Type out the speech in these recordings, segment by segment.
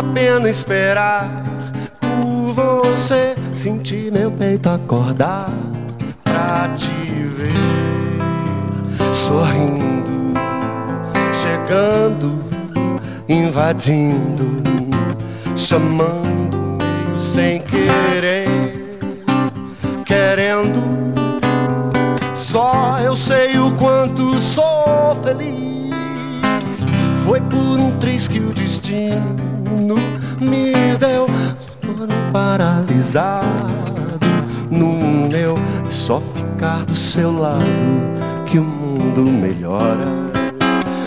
a pena esperar por você. Sentir meu peito acordar pra te ver sorrindo, chegando, invadindo, chamando meio sem querer, querendo. Só eu sei o quanto sou feliz. Foi por um triz que o destino no meu só ficar do seu lado que o mundo melhora.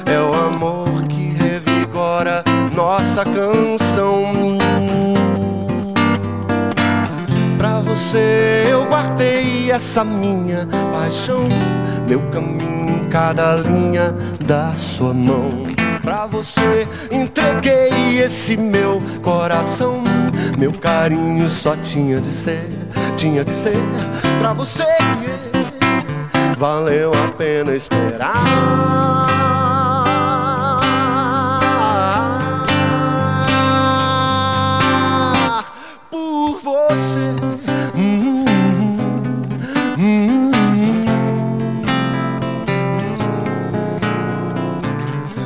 É o amor que revigora nossa canção. Pra você eu guardei essa minha paixão meu caminho em cada linha da sua mão. Pra você entreguei esse meu coração. Meu carinho só tinha de ser, tinha de ser pra você. Valeu a pena esperar.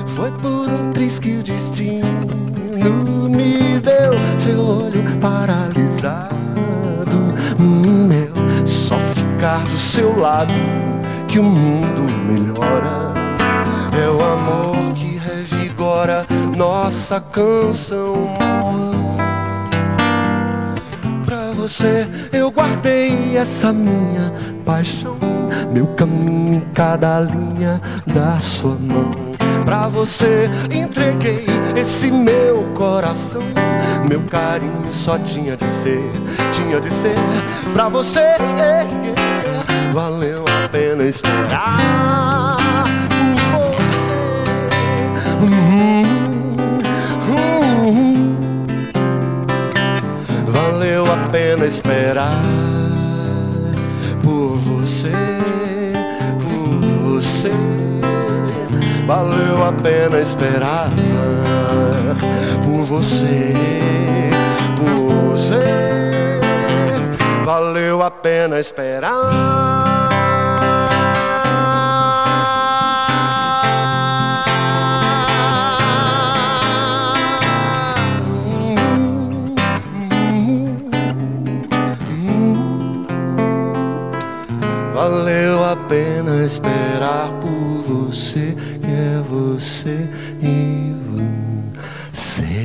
Foi por um triz que o destino paralisado. Meu, só ficar do seu lado que o mundo melhora. É o amor que revigora nossa canção. Pra você eu guardei essa minha paixão, meu caminho em cada linha da sua mão. Pra você entreguei esse meu coração. Meu carinho só tinha de ser, tinha de ser pra você. Valeu a pena esperar por você. Hum, hum. Valeu a pena esperar por você, por você. Valeu a pena esperar por você, por você. Valeu a pena esperar. Valeu a pena esperar por você, que é você e você.